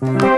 Bye.